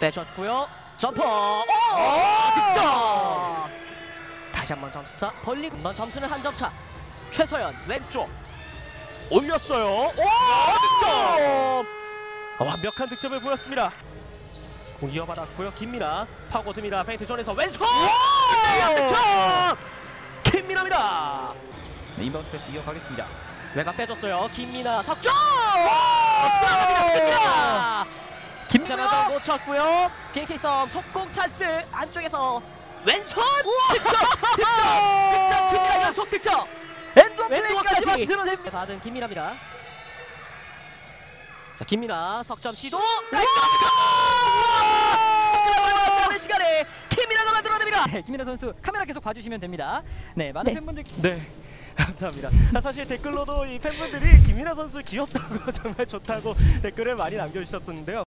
빼줬고요. 점퍼. 오! 득점. 다시 한번 점수차 벌리고 넌 점수는 한 점 차. 최서연 왼쪽 올렸어요. 오! 득점. 어, 완벽한 득점을 보였습니다. 공 이어받았고요. 김민아 파고듭니다. paint zone에서 왼손. 득점. 김민아입니다. 네, inbound 패스 이어가겠습니다. 외곽 빼줬어요. 김민아 석점. 잡자마자 놓쳤고요. BNK 썸 속공 찬스 안쪽에서 왼손 득점 득점 득점 김민아 연속 득점 and one 플레이까지 만들어냅니다. 받은 김민아입니다. 자 김민아 석점 시도 깔끔하게 시간에 김민아가 만들어냅니다. 네, 김민아 선수 카메라 계속 봐주시면 됩니다. 네, 많은 네. 팬분들 네. 감사합니다. 아, 사실 댓글로도 이 팬분들이 김민아 선수 귀엽다고 정말 좋다고 댓글을 많이 남겨주셨었는데요.